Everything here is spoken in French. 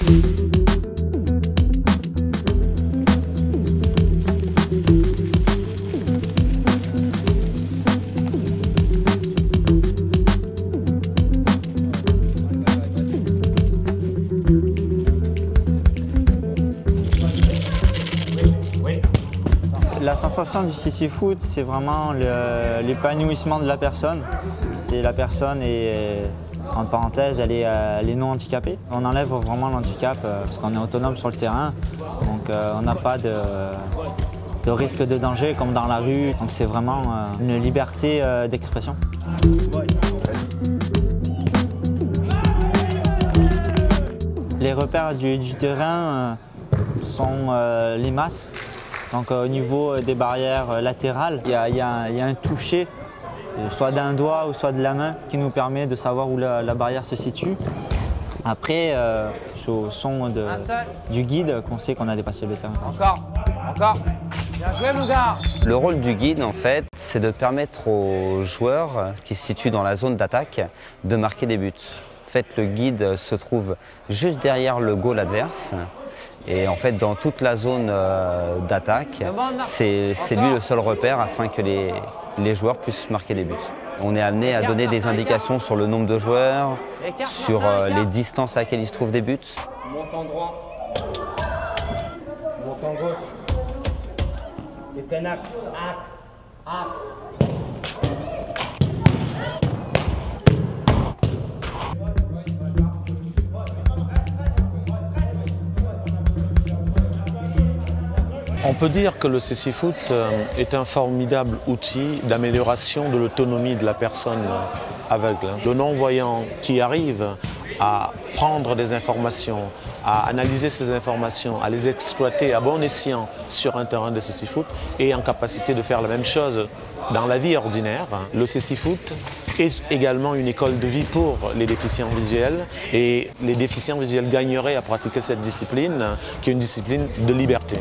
thank you La sensation du CC Foot, c'est vraiment l'épanouissement de la personne. C'est la personne et en parenthèse, elle est, euh, elle est non handicapée. On enlève vraiment l'handicap euh, parce qu'on est autonome sur le terrain. Donc euh, on n'a pas de, risque de danger comme dans la rue. Donc c'est vraiment une liberté d'expression. Les repères du, terrain sont les masses. Donc euh, au niveau euh, des barrières euh, latérales, il y a, il y a un- il y a un toucher, soit d'un doigt ou soit de la main, qui nous permet de savoir où la, la barrière se situe. Après, euh, c'est au son de- du guide qu'on sait qu'on a dépassé le terrain. Encore, encore. Bien joué, mon gars. Le rôle du guide, en fait, c'est de permettre aux joueurs qui se situent dans la zone d'attaque de marquer des buts. En fait, le guide se trouve juste derrière le goal adverse. Et en fait, dans toute la zone euh, d'attaque, c'est lui le seul repère afin que les, les joueurs puissent marquer des buts. On est amené à donner des indications sur le nombre de joueurs, sur euh, les distances à laquelle ils se trouvent des buts. Montant droit. Montant gauche. Axe. Axe. On peut dire que le CC euh, est un formidable outil d'amélioration de l'autonomie de la personne euh, aveugle. Le non-voyant qui arrive à prendre des informations, à analyser ces informations, à les exploiter à bon escient sur un terrain de CC est en capacité de faire la même chose dans la vie ordinaire. Le CC est également une école de vie pour les déficients visuels et les déficients visuels gagneraient à pratiquer cette discipline qui est une discipline de liberté.